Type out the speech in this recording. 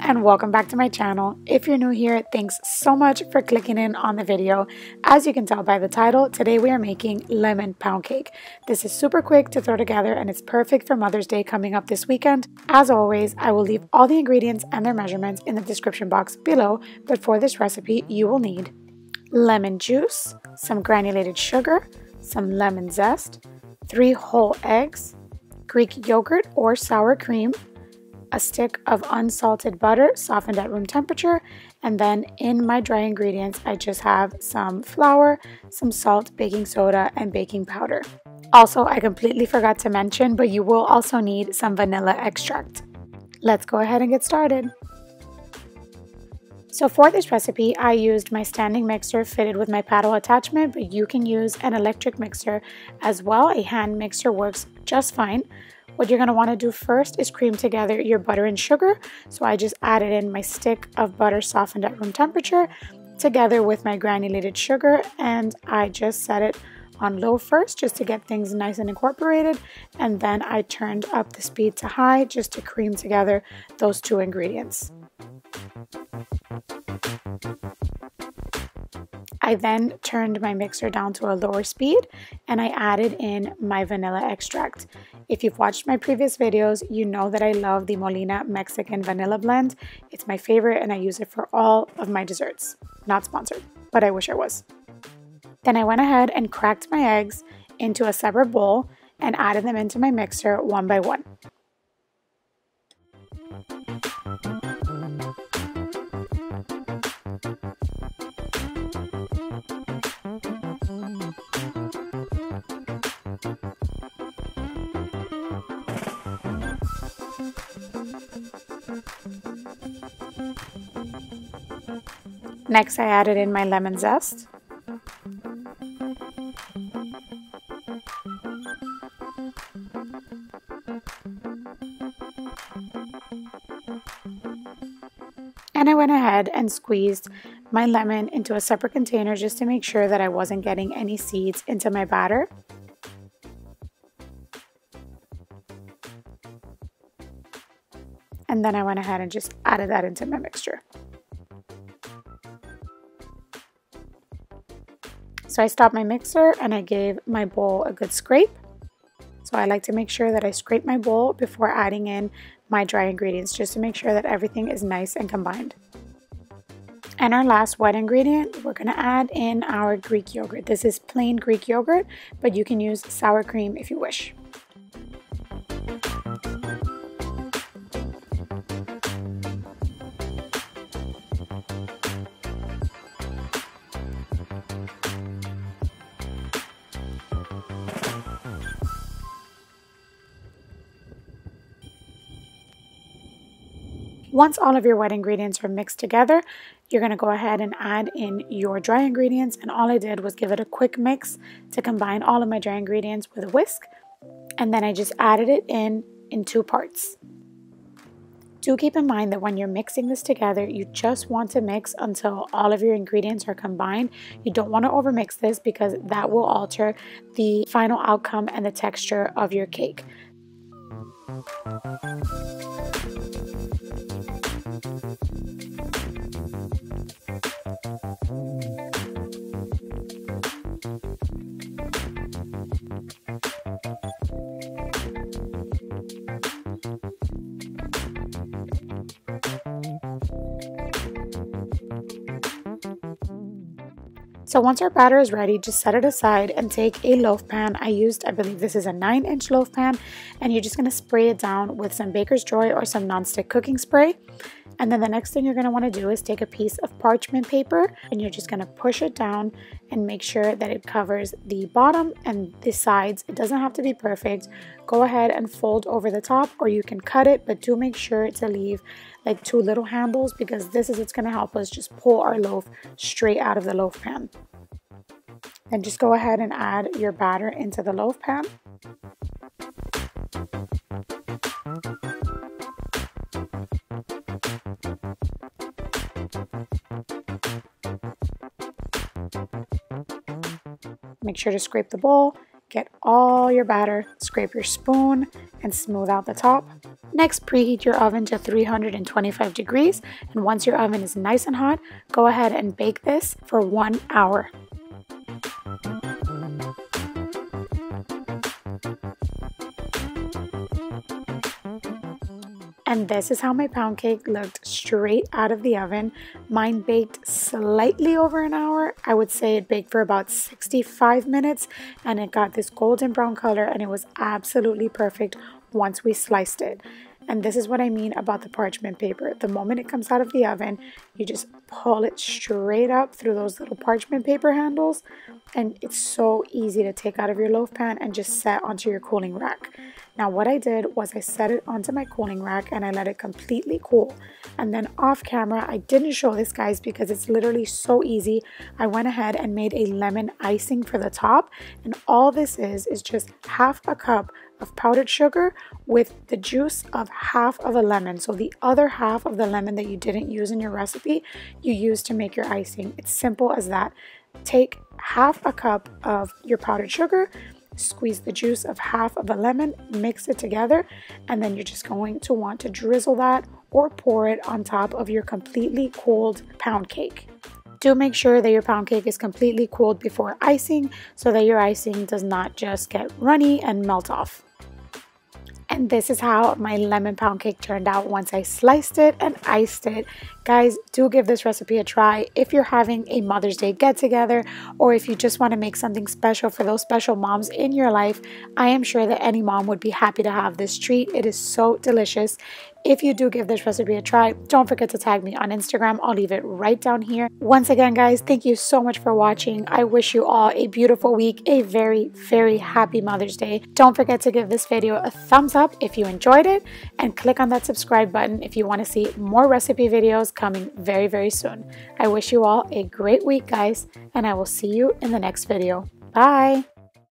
and welcome back to my channel. If you're new here, thanks so much for clicking in on the video. As you can tell by the title, today we are making lemon pound cake. This is super quick to throw together and it's perfect for Mother's Day coming up this weekend. As always, I will leave all the ingredients and their measurements in the description box below, but for this recipe you will need lemon juice, some granulated sugar, some lemon zest, three whole eggs, Greek yogurt or sour cream, a stick of unsalted butter softened at room temperature, and then in my dry ingredients, I just have some flour, some salt, baking soda, and baking powder. Also, I completely forgot to mention, but you will also need some vanilla extract. Let's go ahead and get started. So for this recipe, I used my standing mixer fitted with my paddle attachment, but you can use an electric mixer as well. A hand mixer works just fine. What you're going to want to do first is cream together your butter and sugar. So I just added in my stick of butter softened at room temperature together with my granulated sugar and I just set it on low first just to get things nice and incorporated and then I turned up the speed to high just to cream together those two ingredients. I then turned my mixer down to a lower speed and I added in my vanilla extract. If you've watched my previous videos, you know that I love the Molina Mexican Vanilla Blend. It's my favorite and I use it for all of my desserts. Not sponsored, but I wish I was. Then I went ahead and cracked my eggs into a separate bowl and added them into my mixer one by one. Next, I added in my lemon zest. And I went ahead and squeezed my lemon into a separate container just to make sure that I wasn't getting any seeds into my batter. And then I went ahead and just added that into my mixture. So I stopped my mixer and I gave my bowl a good scrape. So I like to make sure that I scrape my bowl before adding in my dry ingredients just to make sure that everything is nice and combined. And our last wet ingredient, we're going to add in our Greek yogurt. This is plain Greek yogurt, but you can use sour cream if you wish. Once all of your wet ingredients are mixed together, you're going to go ahead and add in your dry ingredients. And all I did was give it a quick mix to combine all of my dry ingredients with a whisk. And then I just added it in in two parts. Do keep in mind that when you're mixing this together, you just want to mix until all of your ingredients are combined. You don't want to overmix this because that will alter the final outcome and the texture of your cake. So once our batter is ready, just set it aside and take a loaf pan. I used, I believe this is a 9 inch loaf pan, and you're just going to spray it down with some Baker's Joy or some non-stick cooking spray. And then the next thing you're going to want to do is take a piece of parchment paper and you're just going to push it down and make sure that it covers the bottom and the sides. It doesn't have to be perfect. Go ahead and fold over the top or you can cut it, but do make sure to leave like two little handles because this is what's going to help us just pull our loaf straight out of the loaf pan. Then just go ahead and add your batter into the loaf pan. Make sure to scrape the bowl, get all your batter, scrape your spoon, and smooth out the top. Next, preheat your oven to 325 degrees, and once your oven is nice and hot, go ahead and bake this for one hour. And this is how my pound cake looked straight out of the oven. Mine baked slightly over an hour. I would say it baked for about 65 minutes and it got this golden brown color and it was absolutely perfect once we sliced it. And this is what I mean about the parchment paper. The moment it comes out of the oven, you just pull it straight up through those little parchment paper handles. And it's so easy to take out of your loaf pan and just set onto your cooling rack. Now what I did was I set it onto my cooling rack and I let it completely cool. And then off camera, I didn't show this guys because it's literally so easy. I went ahead and made a lemon icing for the top. And all this is, is just half a cup of powdered sugar with the juice of half of a lemon. So the other half of the lemon that you didn't use in your recipe, you use to make your icing. It's simple as that. Take half a cup of your powdered sugar, squeeze the juice of half of a lemon, mix it together, and then you're just going to want to drizzle that or pour it on top of your completely cooled pound cake. Do make sure that your pound cake is completely cooled before icing so that your icing does not just get runny and melt off. And this is how my lemon pound cake turned out once I sliced it and iced it. Guys, do give this recipe a try if you're having a Mother's Day get together or if you just want to make something special for those special moms in your life. I am sure that any mom would be happy to have this treat. It is so delicious. If you do give this recipe a try, don't forget to tag me on Instagram. I'll leave it right down here. Once again, guys, thank you so much for watching. I wish you all a beautiful week, a very, very happy Mother's Day. Don't forget to give this video a thumbs up if you enjoyed it and click on that subscribe button if you want to see more recipe videos coming very, very soon. I wish you all a great week, guys, and I will see you in the next video. Bye!